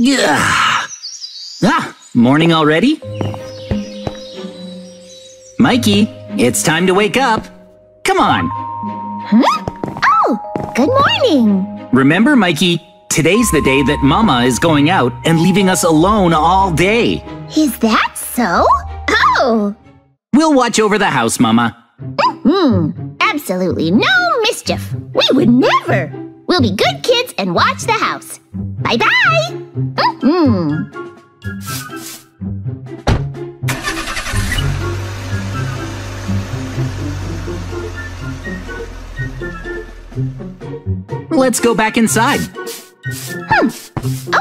Yeah. Ah, morning already? Mikey, it's time to wake up. Come on. Huh? Oh, good morning. Remember, Mikey, today's the day that Mama is going out and leaving us alone all day. Is that so? Oh, We'll watch over the house, Mama. hmm, absolutely no mischief. We would never. We'll be good kids and watch the house. Bye bye. Hmm. Let's go back inside.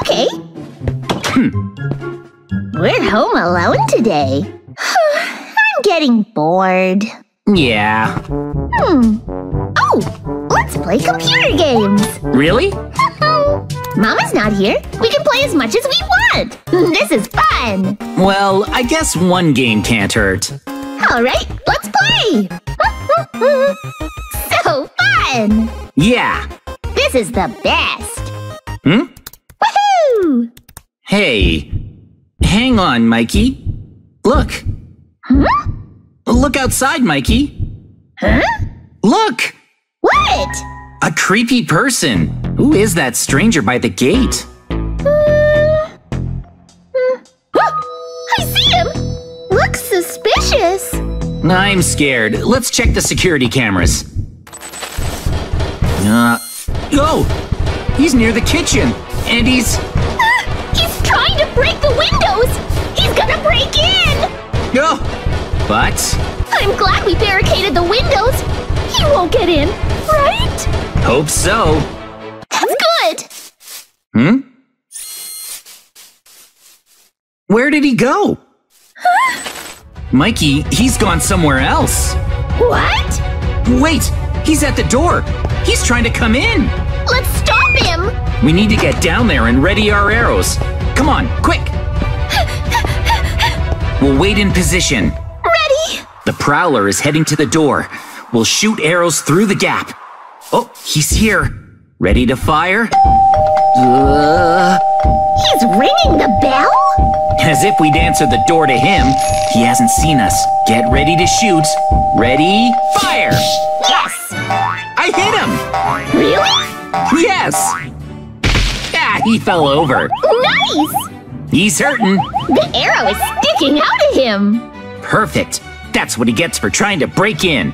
Okay. We're home alone today. I'm getting bored. Yeah. Hmm. Oh, let's play computer games. Really? Mama's not here. We can play as much as we want. This is fun. Well, I guess one game can't hurt. All right, let's play. so fun. Yeah. This is the best. Hmm? Woohoo! Hey. Hang on, Mikey. Look. Huh? Look outside, Mikey. Huh? Look! What? A creepy person. Who is that stranger by the gate? Uh, hmm. Oh, I see him. Looks suspicious. I'm scared. Let's check the security cameras. Uh, oh! He's near the kitchen, and he's. Ah, he's trying to break the windows. He's gonna break in. Oh! But. I'm glad we barricaded the windows. He won't get in, right? Hope so. That's good. Hmm? Where did he go? Huh? Mikey, he's gone somewhere else. What? Wait, he's at the door. He's trying to come in. Let's stop him. We need to get down there and ready our arrows. Come on, quick. We'll wait in position. Ready? The prowler is heading to the door. We'll shoot arrows through the gap. Oh, he's here. Ready to fire? Uh, He's ringing the bell? as if we'd answer the door to him. He hasn't seen us. Get ready to shoot. Ready, fire! Yes! I hit him! Really? Yes! Ah, he fell over. Nice! He's hurting. The arrow is sticking out of him. Perfect. That's what he gets for trying to break in.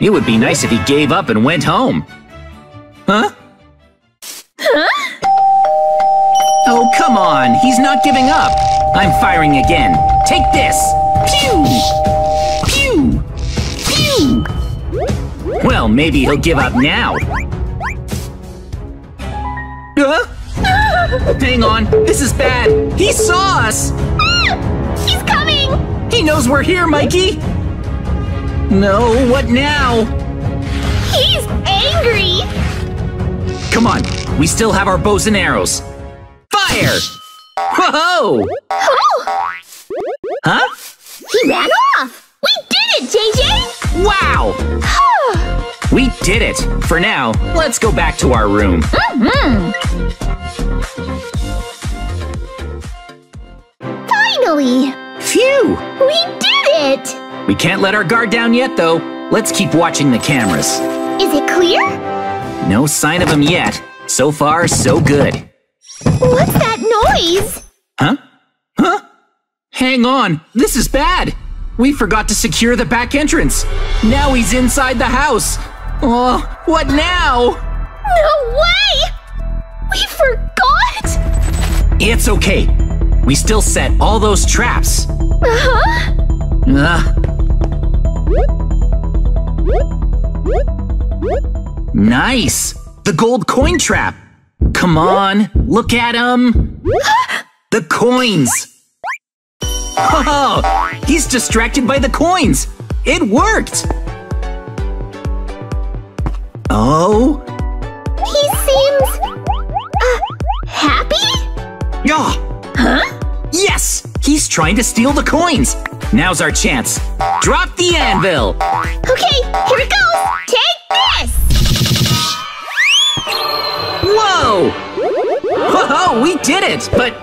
It would be nice if he gave up and went home. Huh? Huh? Oh, come on. He's not giving up. I'm firing again. Take this. Pew! Pew! Pew! Well, maybe he'll give up now. Huh? Hang on. This is bad. He saw us. Ah! He's coming! He knows we're here, Mikey. No, what now? He's angry! Come on. We still have our bows and arrows. Fire! Whoa! Oh! Huh? He ran off! We did it, JJ! Wow! We did it! For now, let's go back to our room. hmm Finally! Phew! We did it! We can't let our guard down yet, though. Let's keep watching the cameras. Is it clear? No sign of him yet. So far, so good. What's that noise? Huh? Huh? Hang on, this is bad. We forgot to secure the back entrance. Now he's inside the house. Oh, what now? No way! We forgot! It's okay. We still set all those traps. Uh-huh. Ugh. Nice! The gold coin trap! Come on, look at him! The coins! Oh, he's distracted by the coins! It worked! Oh? He seems... Uh, happy? Yeah! He's trying to steal the coins! Now's our chance. Drop the anvil! Okay, here it goes! Take this! Whoa! Oh, we did it! But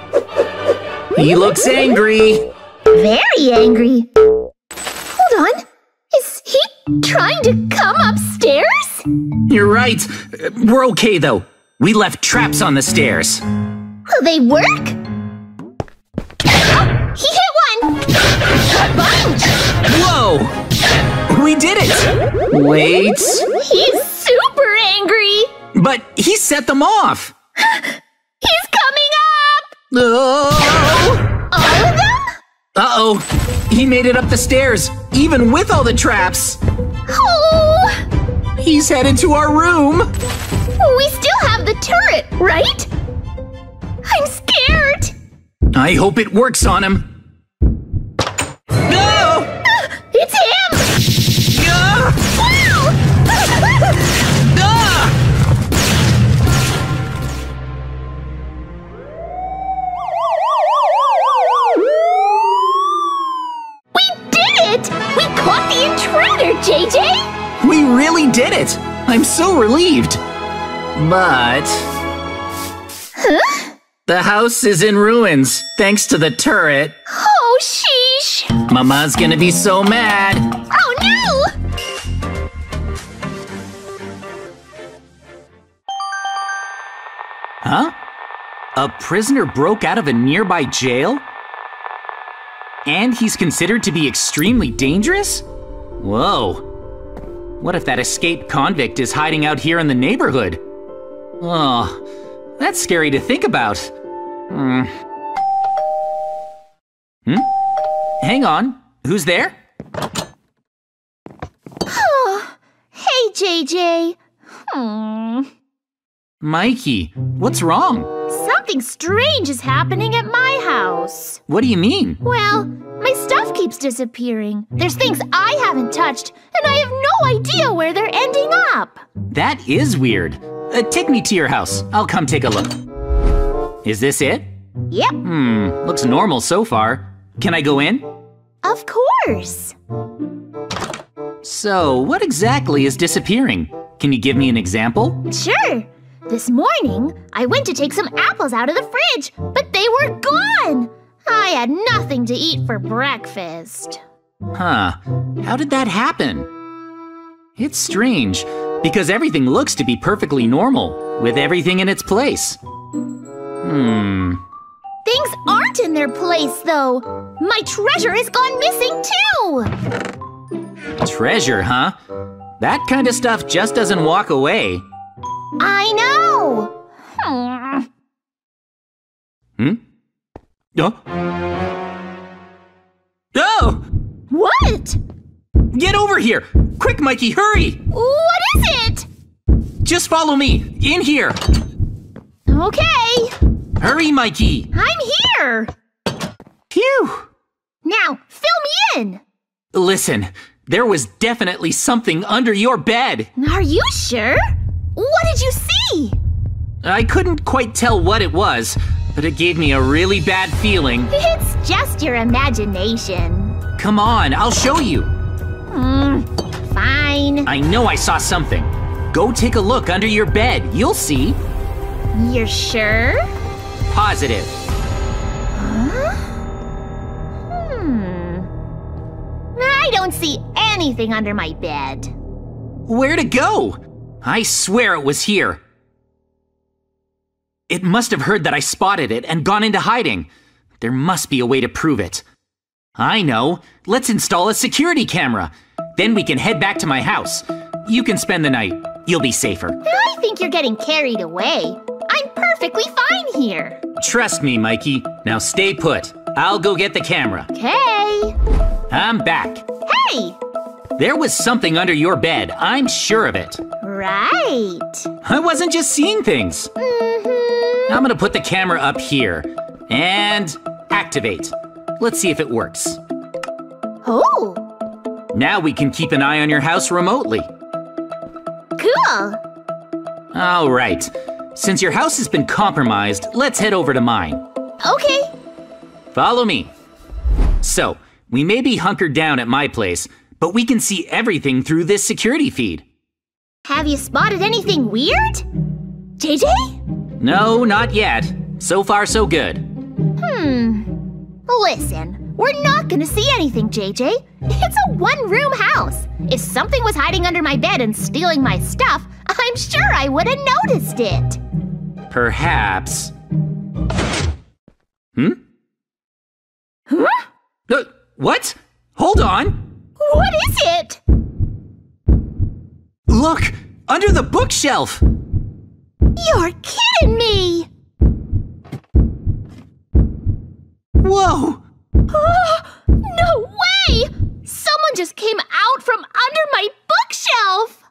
he looks angry. Very angry. Hold on. Is he trying to come upstairs? You're right. We're okay though. We left traps on the stairs. Will they work? Wait. He's super angry! But he set them off! He's coming up! Oh! All of them? Uh-oh! He made it up the stairs, even with all the traps! Oh! He's headed to our room! We still have the turret, right? I'm scared! I hope it works on him. No! It's him! JJ! We really did it! I'm so relieved! But... Huh? The house is in ruins, thanks to the turret. Oh, sheesh! Mama's gonna be so mad. Oh no! Huh? A prisoner broke out of a nearby jail? And he's considered to be extremely dangerous? Whoa. What if that escaped convict is hiding out here in the neighborhood? Oh, that's scary to think about. Hmm. Hmm? Hang on. Who's there? Hey, JJ. Hmm. Mikey, what's wrong? Something strange is happening at my house. What do you mean? Well, my stuff keeps disappearing. There's things I haven't touched, and I have no idea where they're ending up. That is weird. Uh, take me to your house. I'll come take a look. Is this it? Yep, Hmm, looks normal so far. Can I go in? of course. So, what exactly is disappearing? Can you give me an example? Sure. This morning, I went to take some apples out of the fridge, but they were gone. I had nothing to eat for breakfast. Huh, how did that happen? It's strange, because everything looks to be perfectly normal, with everything in its place. Hmm, Things aren't in their place, though. My treasure has gone missing, too. treasure, huh? That kind of stuff just doesn't walk away. I know. Hmm. Hmm? Oh? Oh! What? Get over here! Quick, Mikey, hurry! What is it? Just follow me! In here! Okay, Hurry, Mikey! I'm here. Phew! Now, fill me in. Listen, there was definitely something under your bed. Are you sure? What did you see? I couldn't quite tell what it was, but it gave me a really bad feeling. It's just your imagination. Come on, I'll show you. Hmm, fine. I know I saw something. Go take a look under your bed. You'll see. You're sure? Positive. Huh? Hmm. I don't see anything under my bed. Where to go? I swear it was here. It must have heard that I spotted it and gone into hiding. There must be a way to prove it. I know. Let's install a security camera. Then we can head back to my house. You can spend the night. You'll be safer. I think you're getting carried away. I'm perfectly fine here. Trust me, Mikey. Now stay put. I'll go get the camera. Okay. I'm back. Hey! There was something under your bed. I'm sure of it. Right. I wasn't just seeing things. Mm-hmm. I'm gonna put the camera up here and activate. Let's see if it works. Oh, Now we can keep an eye on your house remotely. cool. All right. Since your house has been compromised, let's head over to mine. Okay. Follow me. So, we may be hunkered down at my place, but we can see everything through this security feed. Have you spotted anything weird? JJ? No, not yet. So far, so good. Hmm. Listen, we're not gonna see anything, JJ. It's a one room house. If something was hiding under my bed and stealing my stuff, I'm sure I would have noticed it. Perhaps. Hmm? Huh? Uh, what? Hold on! What is it? Look! Under the bookshelf! You're kidding me! Whoa! Ah, no way! Someone just came out from under my bookshelf!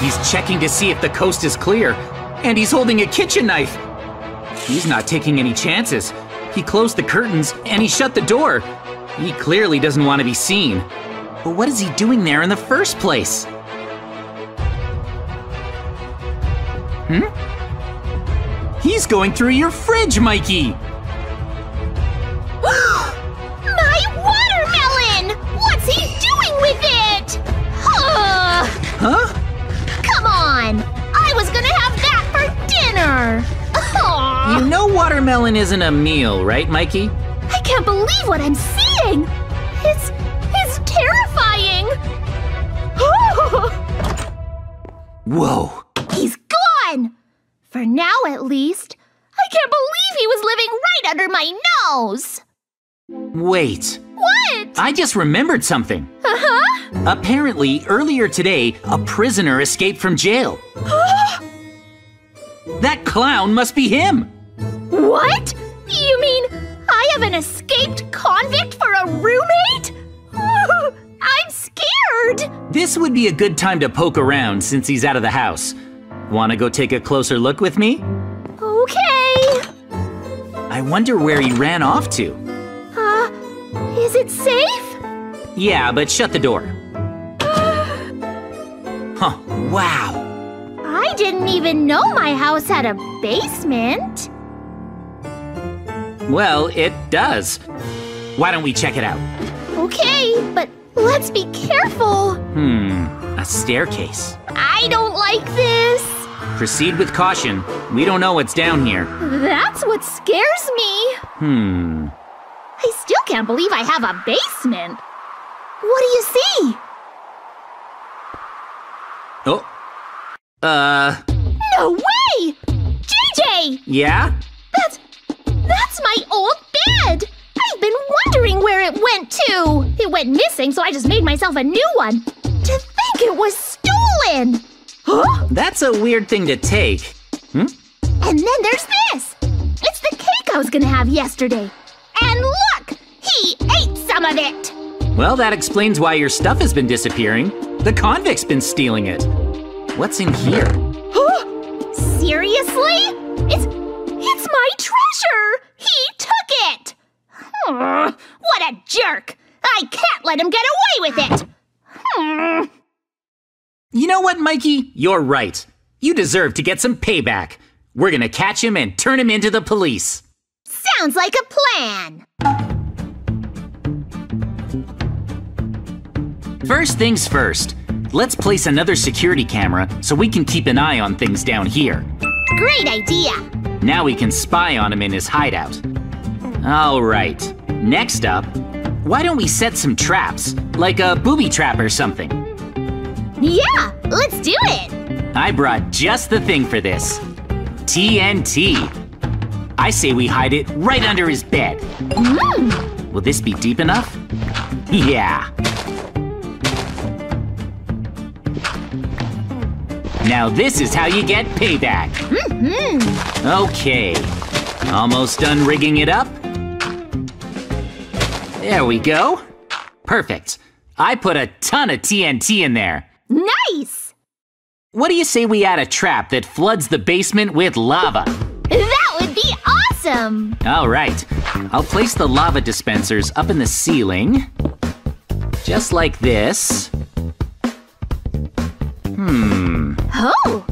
He's checking to see if the coast is clear, and he's holding a kitchen knife. He's not taking any chances. He closed the curtains and he shut the door. He clearly doesn't want to be seen. But what is he doing there in the first place? Hmm? He's going through your fridge, Mikey! my watermelon! What's he doing with it? Ugh. Huh? Come on! I was gonna have that for dinner! Aw. You know watermelon isn't a meal, right, Mikey? I can't believe what I'm seeing! It's. it's terrifying! Whoa. For now, at least. I can't believe he was living right under my nose! Wait. What? I just remembered something. Uh huh? Apparently, earlier today, a prisoner escaped from jail. that clown must be him. What? You mean I have an escaped convict for a roommate? I'm scared! This would be a good time to poke around since he's out of the house. Want to go take a closer look with me? Okay. I wonder where he ran off to. Uh, is it safe? Yeah, but shut the door. huh, wow. I didn't even know my house had a basement. Well, it does. Why don't we check it out? Okay, but let's be careful. Hmm, a staircase. I don't like this. Proceed with caution. We don't know what's down here. That's what scares me. Hmm. I still can't believe I have a basement. What do you see? Oh. Uh, No way! JJ! yeah? That's. that's my old bed! I've been wondering where it went to! It went missing, so I just made myself a new one. To think it was stolen! Huh? That's a weird thing to take. Hmm? And then there's this! It's the cake I was gonna have yesterday. And look! He ate some of it! Well, that explains why your stuff has been disappearing. The convict's been stealing it. What's in here? Seriously? It's. it's my treasure! He took it! Hmm, what a jerk! I can't let him get away with it! You know what, Mikey? You're right. You deserve to get some payback. We're gonna catch him and turn him into the police. Sounds like a plan! First things first, let's place another security camera so we can keep an eye on things down here. Great idea! Now we can spy on him in his hideout. All right, next up, why don't we set some traps, like a booby trap or something? Yeah, let's do it! I brought just the thing for this TNT. I say we hide it right under his bed. Mmm, Will this be deep enough? Yeah. Now this is how you get payback. hmm Okay. Almost done rigging it up. There we go. Perfect. I put a ton of TNT in there. Nice! What do you say we add a trap that floods the basement with lava? That would be awesome! All right. I'll place the lava dispensers up in the ceiling. Just like this. Hmm. Oh,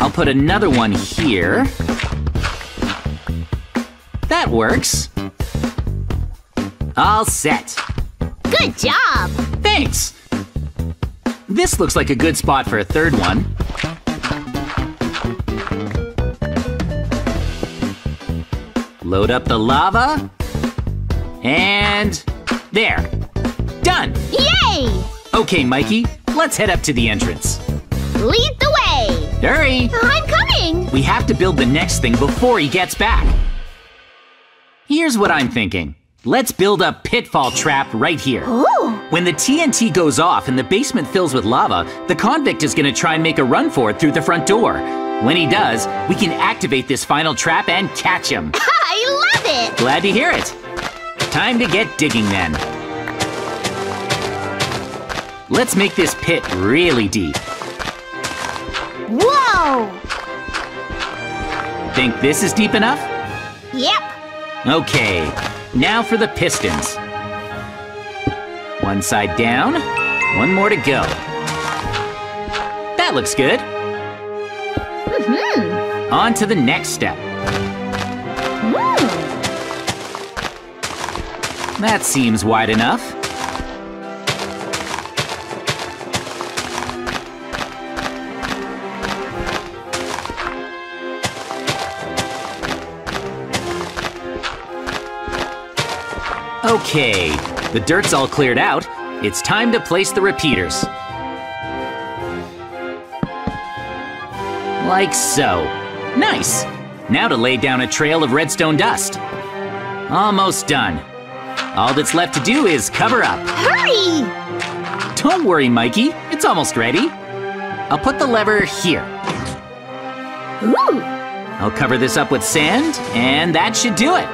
I'll put another one here. That works. All set. good job! Thanks. This looks like a good spot for a third one. Load up the lava. And there. Done. Yay! Okay, Mikey, let's head up to the entrance. Lead the way! Hurry! I'm coming! We have to build the next thing before he gets back. Here's what I'm thinking. Let's build a pitfall trap right here. Ooh! When the TNT goes off and the basement fills with lava, the convict is gonna try and make a run for it through the front door. When he does, we can activate this final trap and catch him. I love it! Glad to hear it. Time to get digging then. Let's make this pit really deep. Whoa! Think this is deep enough? Yep. Okay, now for the pistons. One side down, one more to go. That looks good. Hmm. On to the next step. Mm. That seems wide enough. Okay, the dirt's all cleared out. It's time to place the repeaters. Like so. Nice! Now to lay down a trail of redstone dust. Almost done. All that's left to do is cover up. Hurry! Don't worry, Mikey. It's almost ready. I'll put the lever here. Ooh! I'll cover this up with sand, and that should do it.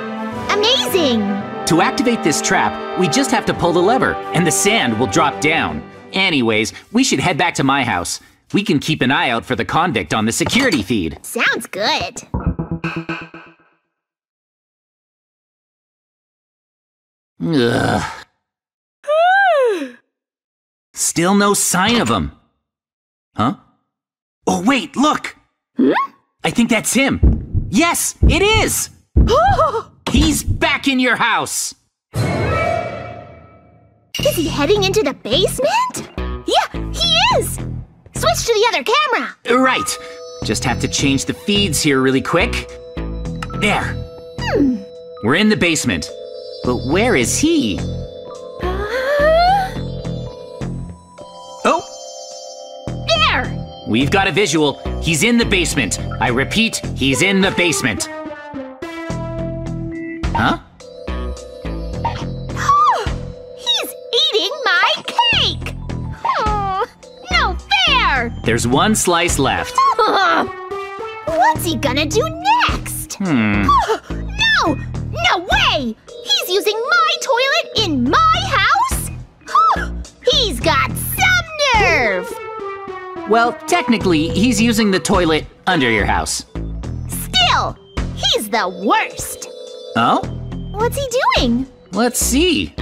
Amazing! To activate this trap, we just have to pull the lever, and the sand will drop down. Anyways, we should head back to my house. We can keep an eye out for the convict on the security feed. Sounds good. Ugh. Still no sign of him. Huh? Oh, wait, look! Hmm? I think that's him. Yes, it is! Oh! He's back in your house! Is he heading into the basement? Yeah, he is! Switch to the other camera. Right. Just have to change the feeds here really quick. There. Hmm. We're in the basement. But where is he? Oh, There! we've got a visual. He's in the basement. I repeat, he's in the basement. Huh? He's eating my cake! Oh, no fair! There's one slice left. What's he gonna do next? Hmm. No! No way! He's using my toilet in my house? He's got some nerve! Well, technically, he's using the toilet under your house. Still, he's the worst! Oh? What's he doing? Let's see.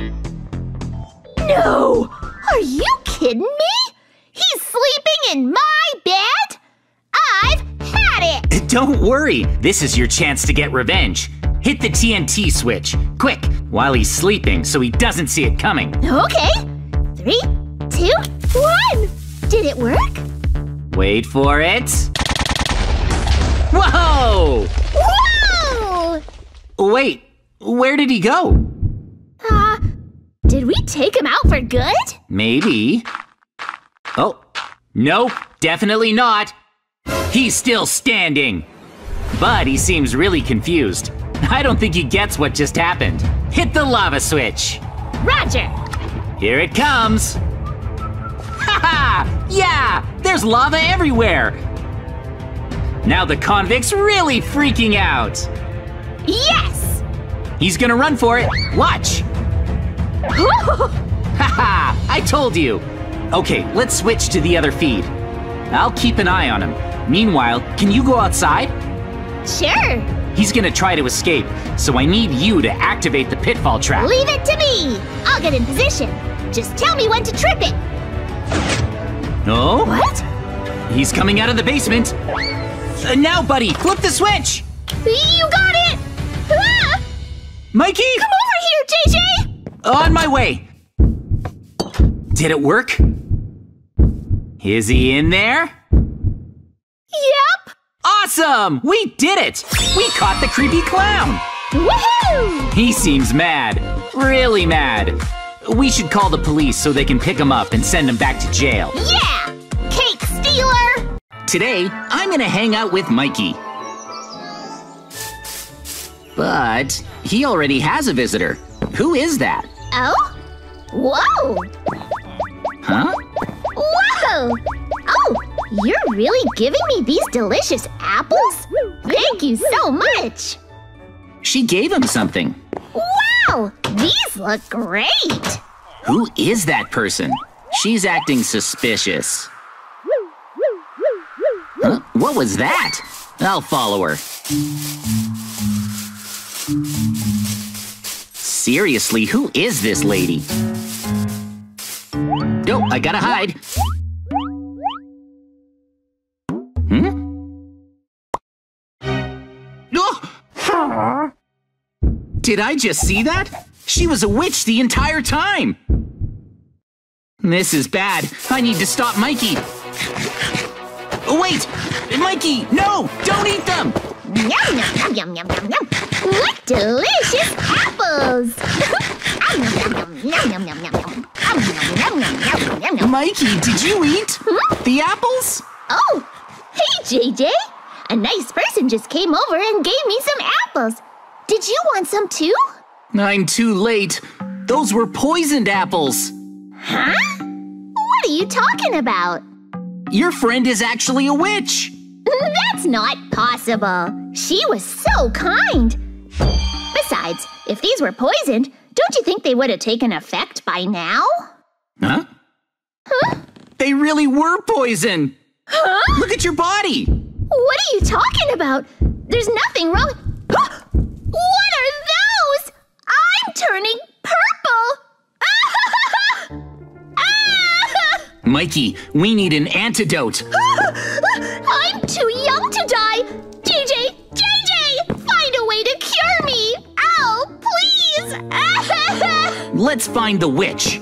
No! Are you kidding me? He's sleeping in my bed? I've had it! Eh, don't worry, this is your chance to get revenge. Hit the TNT switch, quick, while he's sleeping so he doesn't see it coming. Okay. Three, two, one! Did it work? Wait for it. Whoa! Whoa! Wait, where did he go? Uh, did we take him out for good? Maybe. Oh, nope, definitely not. He's still standing. But he seems really confused. I don't think he gets what just happened. Hit the lava switch. Roger! Here it comes! Ha ha! Yeah! There's lava everywhere! Now the convict's really freaking out! Yes! He's gonna run for it! Watch! Ha ha! I told you! Okay, let's switch to the other feed. I'll keep an eye on him. Meanwhile, can you go outside? sure! He's gonna try to escape, so I need you to activate the pitfall trap. Leave it to me! I'll get in position. Just tell me when to trip it. No? What? He's coming out of the basement. Uh, now, buddy, flip the switch! You got! Mikey! Come over here, JJ! On my way! Did it work? Is he in there? Yep! Awesome! We did it! We caught the creepy clown! Woohoo! He seems mad. Really mad. We should call the police so they can pick him up and send him back to jail. Yeah! Cake stealer! Today, I'm gonna hang out with Mikey. But he already has a visitor. Who is that? Oh? Whoa! Huh? Whoa! Oh, you're really giving me these delicious apples? Thank you so much! She gave him something. Wow! These look great! Who is that person? She's acting suspicious. Huh? What was that? I'll follow her. Seriously, who is this lady? Oh, I gotta hide. Hmm? Did I just see that? She was a witch the entire time! This is bad. I need to stop Mikey. Oh, wait! Mikey, no! Don't eat them! Yum, yum, yum, yum, yum, yum. What delicious apples! Mikey, did you eat hmm? the apples? Oh, hey, JJ. A nice person just came over and gave me some apples. Did you want some too? I'm too late. Those were poisoned apples. Huh? What are you talking about? Your friend is actually a witch. That's not possible. She was so kind. Besides, if these were poisoned, don't you think they would have taken effect by now? Huh? Huh? They really were poison. Huh? Look at your body. What are you talking about? There's nothing wrong. what are those? I'm turning purple. Mikey, we need an antidote. I'm too young Let's find the witch.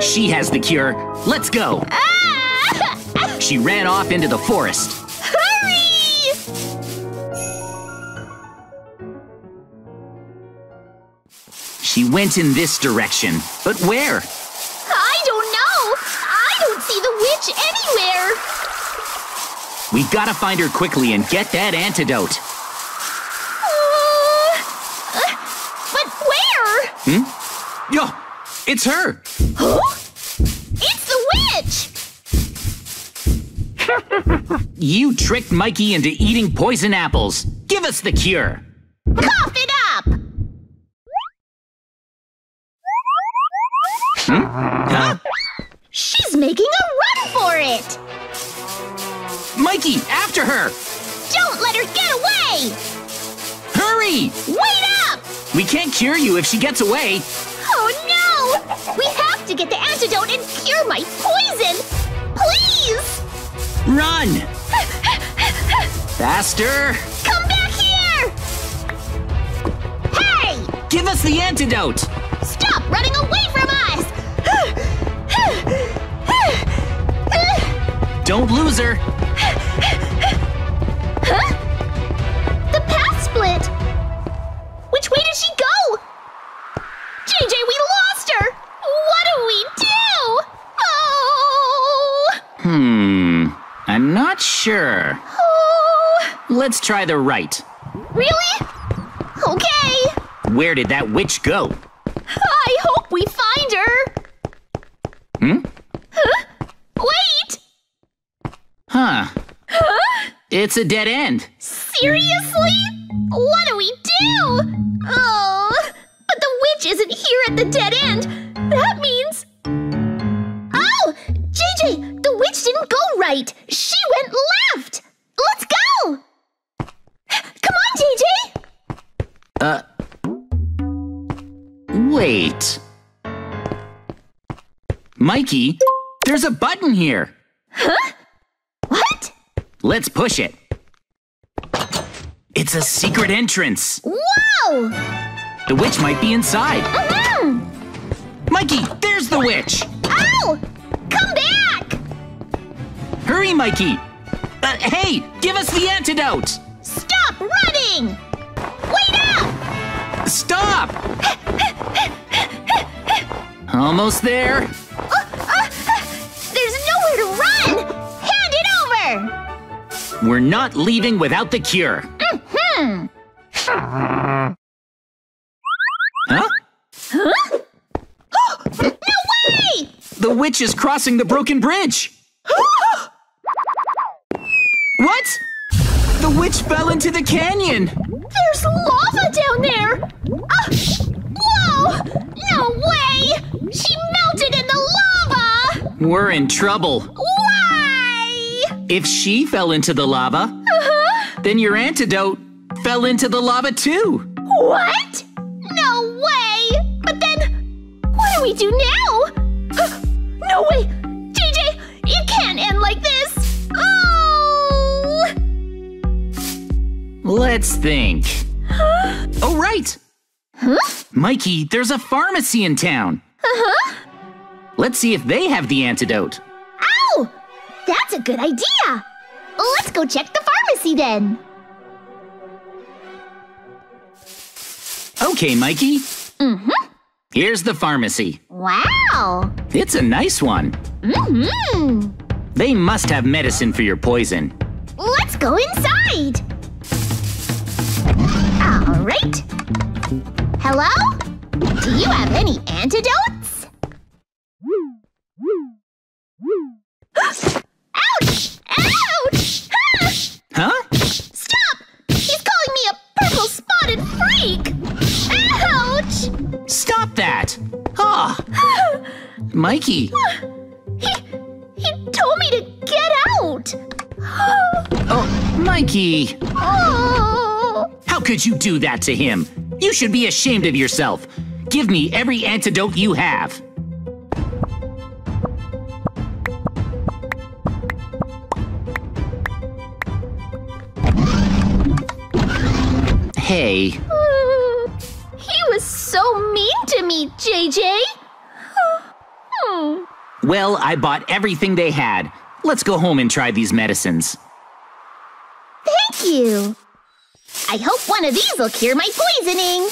She has the cure. Let's go. She ran off into the forest. Hurry! She went in this direction. But where? I don't know. I don't see the witch anywhere. We gotta find her quickly and get that antidote. Uh, but where? Yo, it's her. Huh? It's the witch! You tricked Mikey into eating poison apples. Give us the cure. Cough it up! Huh? She's making a run for it! Mikey, after her! Don't let her get away! Hurry! Wait up! We can't cure you if she gets away. Oh no! We have to get the antidote and cure my poison! Please! Run! Faster! Come back here! Hey! Give us the antidote! Stop running away from us! Don't lose her! Let's try the right. Really? Okay. Where did that witch go? I hope we find her. Hmm? Huh? Wait! Huh. Huh? It's a dead end. Seriously? What do we do? Oh, but the witch isn't here at the dead end. That means. Oh, JJ, the witch didn't go right. She went left. Let's go. Come on, JJ. Uh. Wait. Mikey, there's a button here. Huh? What? Let's push it. It's a secret entrance. Whoa! The witch might be inside. Mhm. Mikey, there's the witch. Ow! Come back! Hurry, Mikey. Uh, hey, give us the antidote. Running! Wait Stop! Almost there. There's nowhere to run! Hand it over! We're not leaving without the cure. Hmm. huh? Huh? No way! The witch is crossing the broken bridge. what? The witch fell into the canyon. There's lava down there! Ah! Whoa! No way! She melted in the lava! We're in trouble. Why? If she fell into the lava, Uh-huh. then your antidote fell into the lava too. What? No way! But then, what do we do now? No way! Let's think. Oh, right. Huh? Mikey, there's a pharmacy in town. Uh-huh. Let's see if they have the antidote. Ow! That's a good idea! Let's go check the pharmacy then. Okay, Mikey. Mm-hmm. Here's the pharmacy. Wow! It's a nice one. Mm-hmm. They must have medicine for your poison. Let's go inside! All right. Hello? Do you have any antidotes? Ouch! Ouch! Huh? Stop! He's calling me a purple spotted freak! Ouch! Stop that! Ah! Mikey, He, he told me to get out! oh, Mikey! Could you do that to him? You should be ashamed of yourself. Give me every antidote you have. Hey, He was so mean to me, JJ! Hmm. well, I bought everything they had. Let's go home and try these medicines. Thank you! I hope one of these will cure my poisoning!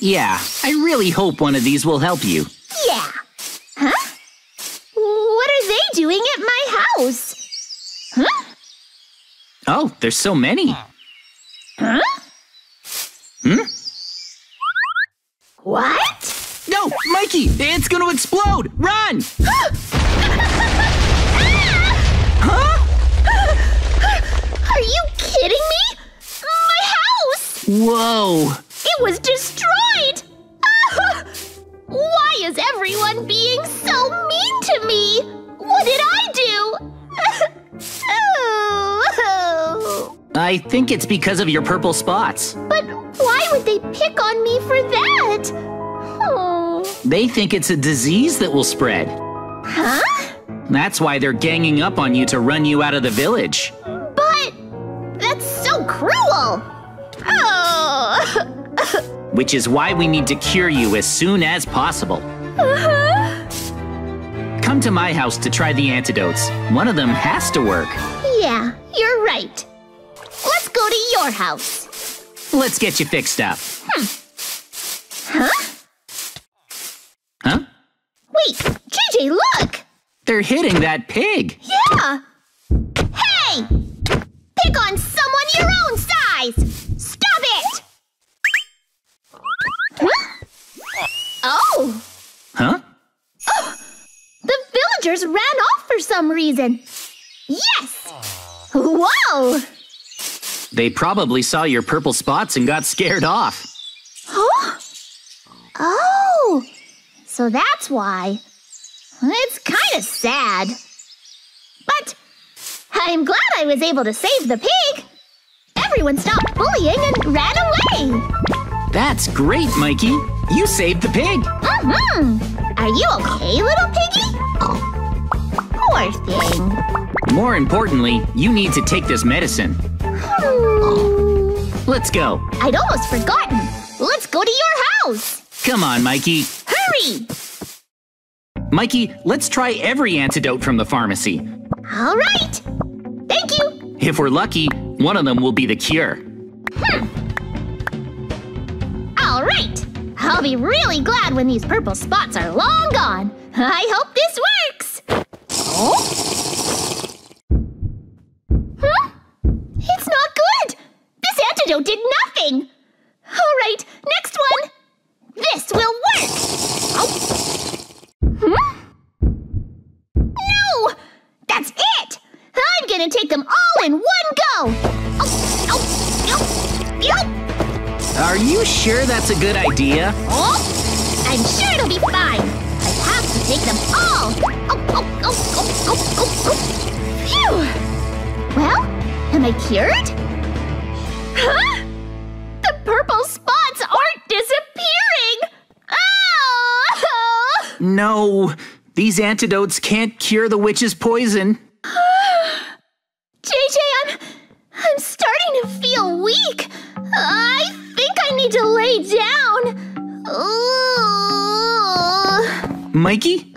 Yeah, I really hope one of these will help you. Yeah. Huh? What are they doing at my house? Huh? Oh, there's so many. Huh? Hmm? What? No, Mikey, it's gonna explode! Run! Kidding me? My house! Whoa! It was destroyed! Why is everyone being so mean to me? What did I do? oh. I think it's because of your purple spots. But why would they pick on me for that? Oh. They think it's a disease that will spread. Huh? That's why they're ganging up on you to run you out of the village. Which is why we need to cure you as soon as possible. Uh-huh. Come to my house to try the antidotes. One of them has to work. Yeah, you're right. Let's go to your house. Let's get you fixed up. Huh? Huh? Wait, JJ, look! They're hitting that pig. Yeah! Hey! Pick on someone your own size! Stop it! Huh? Oh! Huh? Oh! The villagers ran off for some reason. Yes! Whoa! They probably saw your purple spots and got scared off. Huh? Oh! So that's why. It's kind of sad. But I'm glad I was able to save the pig. Everyone stopped bullying and ran away. That's great, Mikey. You saved the pig. Mm-hmm. Are you okay, little piggy? Poor thing. More importantly, you need to take this medicine. Hmm. Let's go. I'd almost forgotten. Let's go to your house. Come on, Mikey. Hurry! Mikey, let's try every antidote from the pharmacy. All right. Thank you. If we're lucky, one of them will be the cure. I'll be really glad when these purple spots are long gone. I hope this works. Oh? That's a good idea? Oh! I'm sure it'll be fine! I have to take them all! Oh, oh, oh, oh, oh, oh, oh! oh. Phew! Well, am I cured? Huh? The purple spots aren't disappearing! Oh! No, these antidotes can't cure the witch's poison. JJ, I'm I'm starting to feel weak. I I need to lay down. Ugh. Mikey?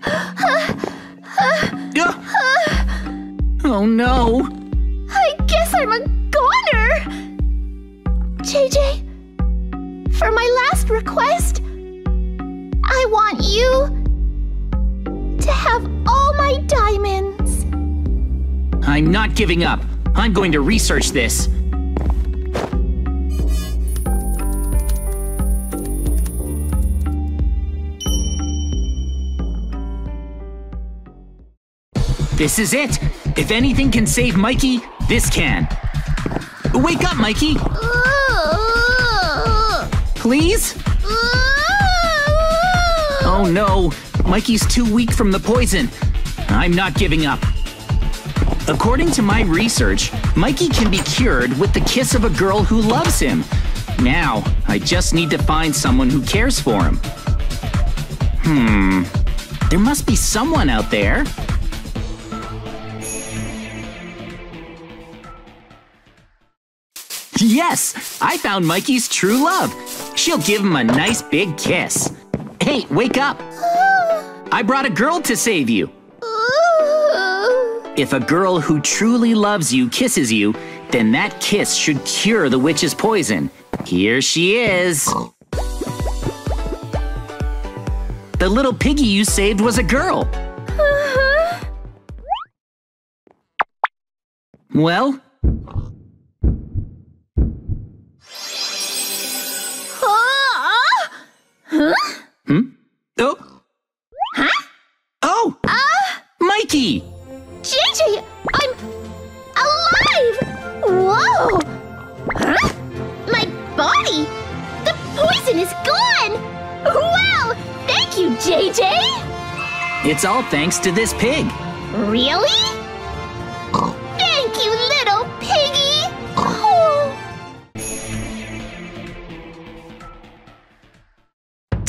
Oh no. I guess I'm a goner. JJ, for my last request, I want you to have all my diamonds. I'm not giving up. I'm going to research this. This is it! If anything can save Mikey, this can. Wake up, Mikey! Please? Oh no, Mikey's too weak from the poison. I'm not giving up. According to my research, Mikey can be cured with the kiss of a girl who loves him. Now, I just need to find someone who cares for him. Hmm, there must be someone out there. Yes, I found Mikey's true love. She'll give him a nice big kiss. Hey, wake up! I brought a girl to save you. If a girl who truly loves you kisses you, then that kiss should cure the witch's poison. Here she is. The little piggy you saved was a girl. Well, Huh? oh. Huh? Oh! Uh, Mikey! JJ, I'm alive! Whoa! Huh? My body! The poison is gone! Wow! Thank you, JJ! It's all thanks to this pig. Really?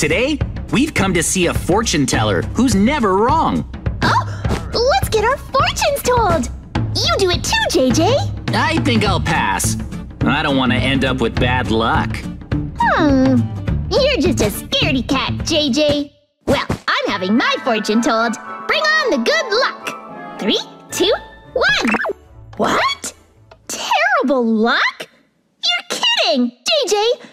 Today, we've come to see a fortune teller who's never wrong. Oh, let's get our fortunes told! You do it too, JJ! I think I'll pass. I don't want to end up with bad luck. Hmm. You're just a scaredy cat, JJ. Well, I'm having my fortune told. Bring on the good luck. Three, two, one. What? Terrible luck? You're kidding! JJ,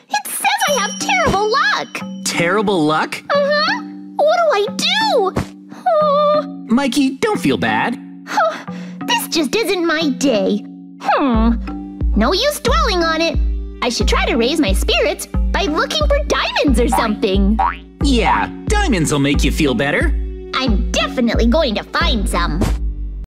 I have terrible luck. Terrible luck? Uh-huh. What do I do? Oh, Mikey, don't feel bad. oh, this just isn't my day. Hmm. No use dwelling on it. I should try to raise my spirits by looking for diamonds or something. Yeah, diamonds will make you feel better. I'm definitely going to find some.